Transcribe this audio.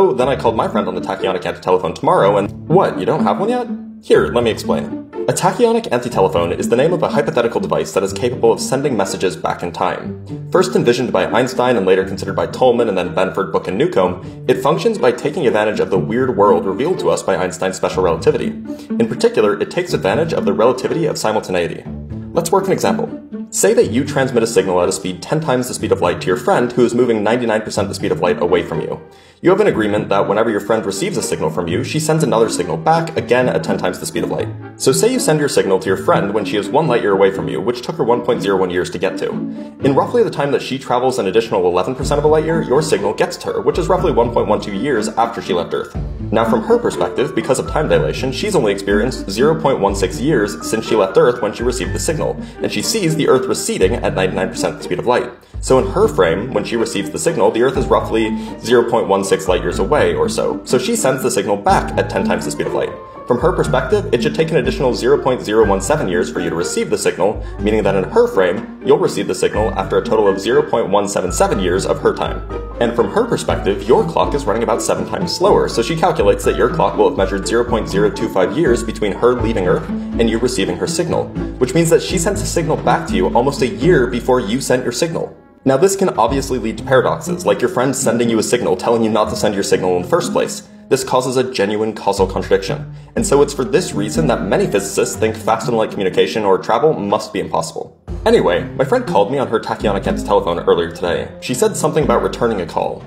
So then I called my friend on the tachyonic anti-telephone tomorrow and what, you don't have one yet? Here, let me explain. A tachyonic antitelephone is the name of a hypothetical device that is capable of sending messages back in time. First envisioned by Einstein and later considered by Tolman and then Benford, Book, and Newcomb, it functions by taking advantage of the weird world revealed to us by Einstein's special relativity. In particular, it takes advantage of the relativity of simultaneity. Let's work an example. Say that you transmit a signal at a speed 10 times the speed of light to your friend who is moving 99% the speed of light away from you. You have an agreement that whenever your friend receives a signal from you, she sends another signal back, again at 10 times the speed of light. So say you send your signal to your friend when she is 1 light year away from you, which took her 1.01 years to get to. In roughly the time that she travels an additional 11% of a light year, your signal gets to her, which is roughly 1.12 years after she left Earth. Now from her perspective, because of time dilation, she's only experienced 0.16 years since she left Earth when she received the signal, and she sees the Earth receding at 99% the speed of light. So in her frame, when she receives the signal, the Earth is roughly 0.16 light years away or so, so she sends the signal back at 10 times the speed of light. From her perspective, it should take an additional 0.017 years for you to receive the signal, meaning that in her frame, you'll receive the signal after a total of 0.177 years of her time. And from her perspective, your clock is running about 7 times slower, so she calculates that your clock will have measured 0.025 years between her leaving Earth and you receiving her signal, which means that she sends a signal back to you almost a year before you sent your signal. Now this can obviously lead to paradoxes, like your friend sending you a signal telling you not to send your signal in the first place. This causes a genuine causal contradiction. And so it's for this reason that many physicists think faster than light communication or travel must be impossible. Anyway, my friend called me on her tachyonic anti-telephone earlier today. She said something about returning a call.